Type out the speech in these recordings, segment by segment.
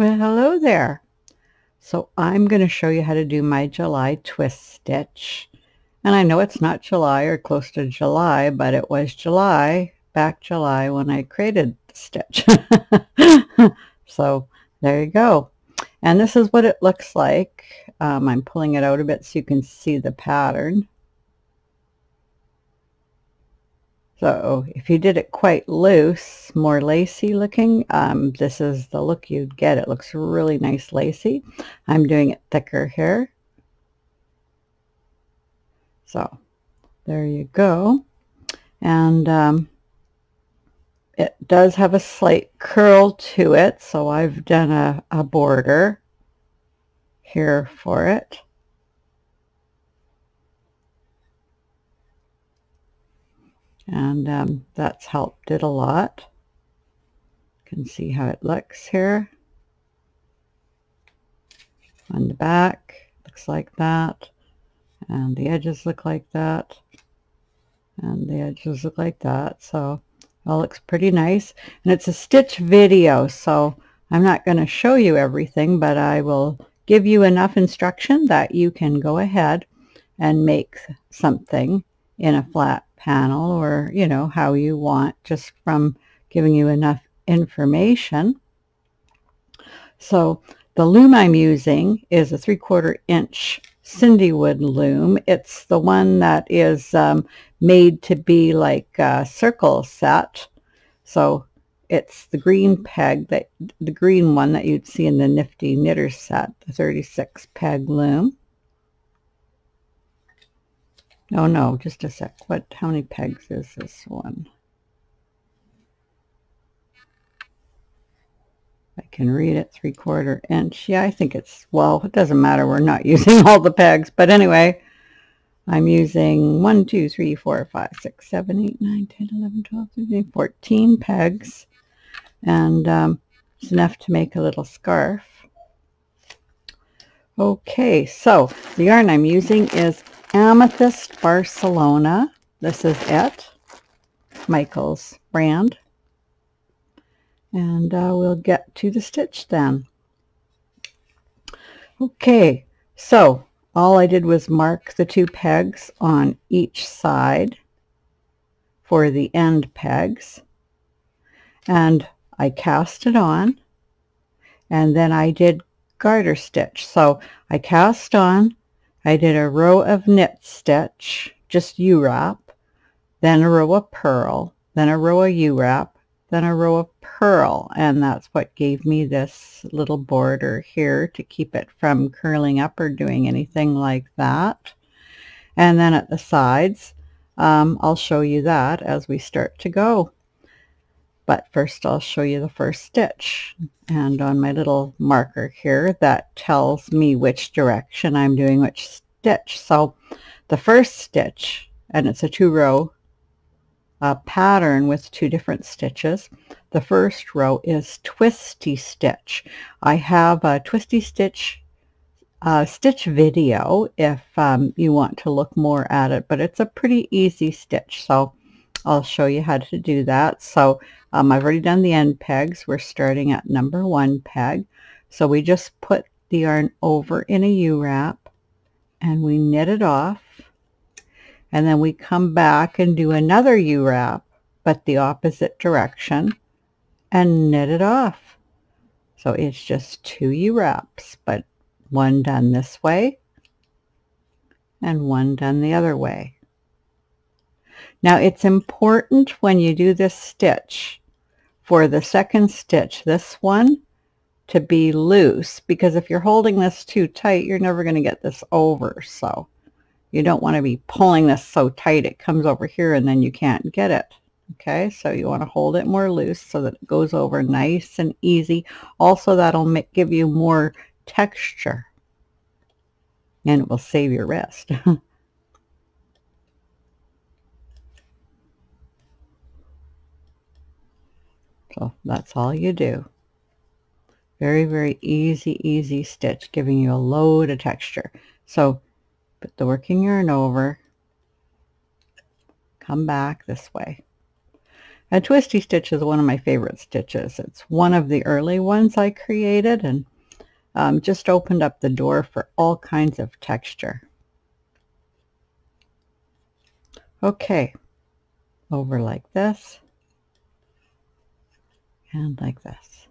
Well, hello there. So I'm going to show you how to do my July twist stitch. And I know it's not July or close to July, but it was July, back July when I created the stitch. so there you go. And this is what it looks like. Um, I'm pulling it out a bit so you can see the pattern. So if you did it quite loose, more lacy looking, um, this is the look you'd get. It looks really nice lacy. I'm doing it thicker here. So there you go. And um, it does have a slight curl to it, so I've done a, a border here for it. And um, that's helped it a lot. You can see how it looks here. On the back, looks like that, and the edges look like that, and the edges look like that, so it all looks pretty nice. And it's a stitch video, so I'm not going to show you everything, but I will give you enough instruction that you can go ahead and make something in a flat panel or, you know, how you want just from giving you enough information. So the loom I'm using is a three quarter inch CinDWood loom. It's the one that is um, made to be like a circle set. So it's the green peg, that the green one that you'd see in the Knifty Knitter set, the 36 peg loom. Oh no, just a sec. What, how many pegs is this one? I can read it three quarter inch. Yeah, I think it's, well, it doesn't matter. We're not using all the pegs. But anyway, I'm using 1, 2, 3, 4, 5, 6, 7, 8, 9, 10, 11, 12, 13, 14 pegs. And um, it's enough to make a little scarf. Okay, so the yarn I'm using is Amethyst Barcelona. This is it. Michael's brand. And uh, we'll get to the stitch then. Okay, so all I did was mark the two pegs on each side for the end pegs. And I cast it on. And then I did garter stitch. So I cast on I did a row of knit stitch, just U-wrap, then a row of purl, then a row of U-wrap, then a row of purl, and that's what gave me this little border here to keep it from curling up or doing anything like that. And then at the sides, um, I'll show you that as we start to go. But first I'll show you the first stitch. And on my little marker here, that tells me which direction I'm doing which stitch. So the first stitch, and it's a two row uh, pattern with two different stitches. The first row is twisty stitch. I have a twisty stitch uh, stitch video if um, you want to look more at it, but it's a pretty easy stitch. So I'll show you how to do that. So um, I've already done the end pegs. We're starting at number one peg. So we just put the yarn over in a U-wrap and we knit it off. And then we come back and do another U-wrap, but the opposite direction, and knit it off. So it's just two U-wraps, but one done this way and one done the other way. Now it's important when you do this stitch for the second stitch, this one, to be loose because if you're holding this too tight, you're never going to get this over. So you don't want to be pulling this so tight it comes over here and then you can't get it. Okay, so you want to hold it more loose so that it goes over nice and easy. Also, that'll make, give you more texture and it will save your wrist. So that's all you do. Very, very easy, easy stitch, giving you a load of texture. So put the working yarn over, come back this way. A twisty stitch is one of my favorite stitches. It's one of the early ones I created and um, just opened up the door for all kinds of texture. Okay, over like this and like this.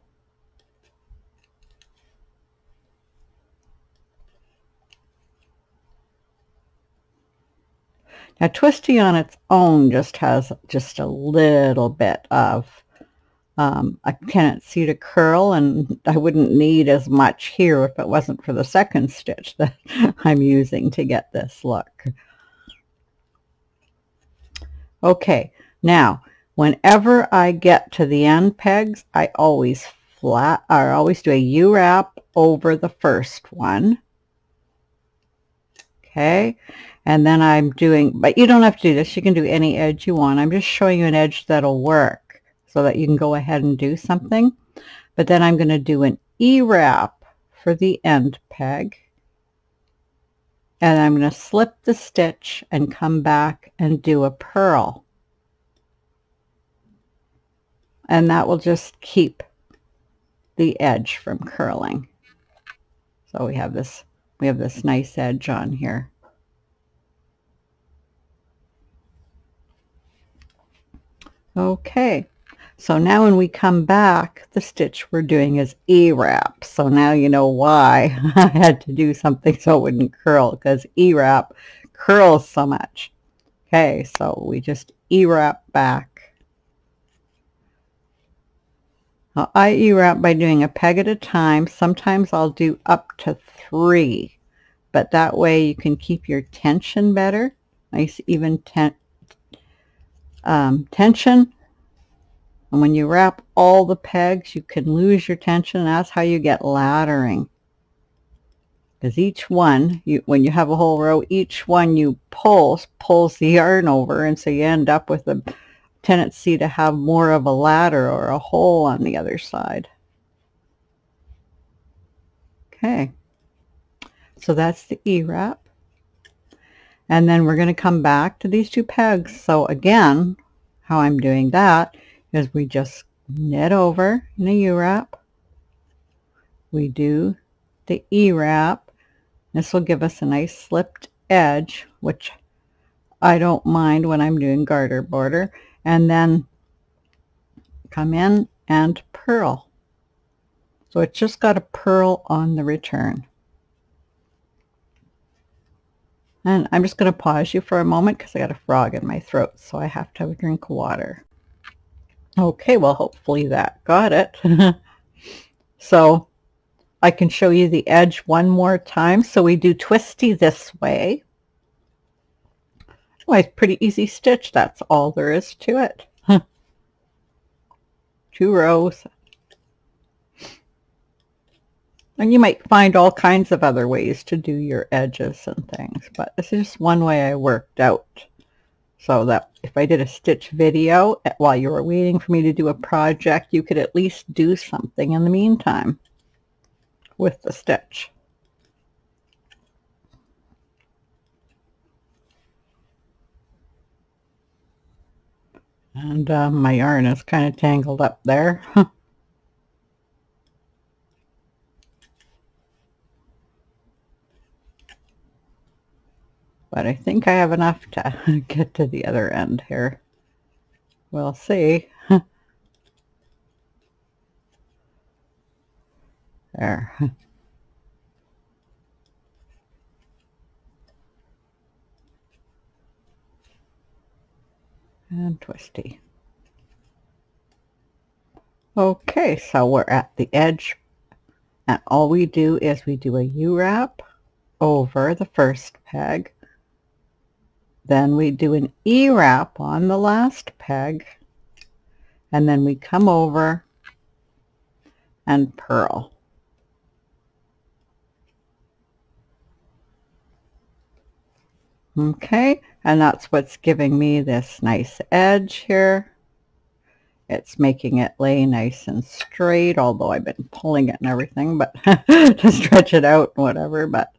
Now twisty on its own just has just a little bit of um, a tendency to curl and I wouldn't need as much here if it wasn't for the second stitch that I'm using to get this look. Okay, now whenever I get to the end pegs, I always flat, I always do a U-wrap over the first one. Okay, and then I'm doing, but you don't have to do this, you can do any edge you want. I'm just showing you an edge that'll work so that you can go ahead and do something. But then I'm going to do an E-wrap for the end peg. And I'm going to slip the stitch and come back and do a purl. And that will just keep the edge from curling. So we have this, we have this nice edge on here. Okay, so now when we come back, the stitch we're doing is E-wrap. So now you know why I had to do something so it wouldn't curl, because E-wrap curls so much. Okay, so we just E-wrap back. Now, I E-wrap by doing a peg at a time. Sometimes I'll do up to three, but that way you can keep your tension better. Nice even ten um, tension. And when you wrap all the pegs, you can lose your tension. That's how you get laddering. Because each one, you, when you have a whole row, each one you pull pulls the yarn over, and so you end up with a tendency to have more of a ladder or a hole on the other side. Okay, so that's the E-wrap. And then we're going to come back to these two pegs. So again, how I'm doing that is we just knit over in a U-wrap. We do the E-wrap. This will give us a nice slipped edge, which I don't mind when I'm doing garter border. And then come in and purl. So it's just got a purl on the return. And I'm just going to pause you for a moment because I got a frog in my throat, so I have to have a drink of water. Okay, well, hopefully that got it. so I can show you the edge one more time. So we do twisty this way. It's pretty easy stitch. That's all there is to it. Two rows. And you might find all kinds of other ways to do your edges and things, but this is just one way I worked out. So that if I did a stitch video while you were waiting for me to do a project, you could at least do something in the meantime with the stitch. And uh, my yarn is kind of tangled up there. But I think I have enough to get to the other end here. We'll see. there. And twisty. Okay, so we're at the edge and all we do is we do a U-wrap over the first peg then we do an E-wrap on the last peg, and then we come over and purl. Okay, and that's what's giving me this nice edge here. It's making it lay nice and straight, although I've been pulling it and everything, but to stretch it out and whatever, but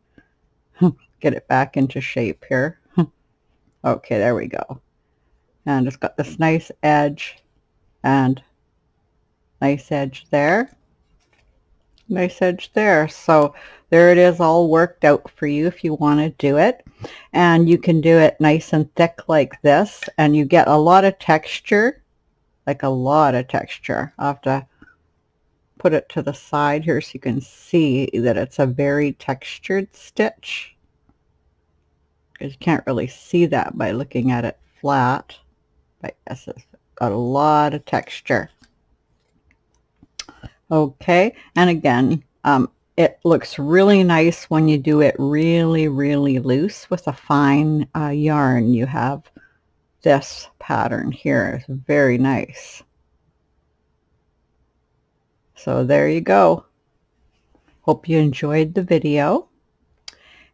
get it back into shape here. Okay, there we go. And it's got this nice edge. and nice edge there nice edge there. So there it is all worked out for you if you want to do it. And you can do it nice and thick like this and you get a lot of texture like a lot of texture. I'll have to put it to the side here so you can see that it's a very textured stitch. Because you can't really see that by looking at it flat. But yes it's got a lot of texture okay and again um, it looks really nice when you do it really really loose with a fine uh, yarn. You have this pattern here. It's very nice. So there you go. Hope you enjoyed the video.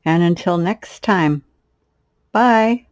And until next time bye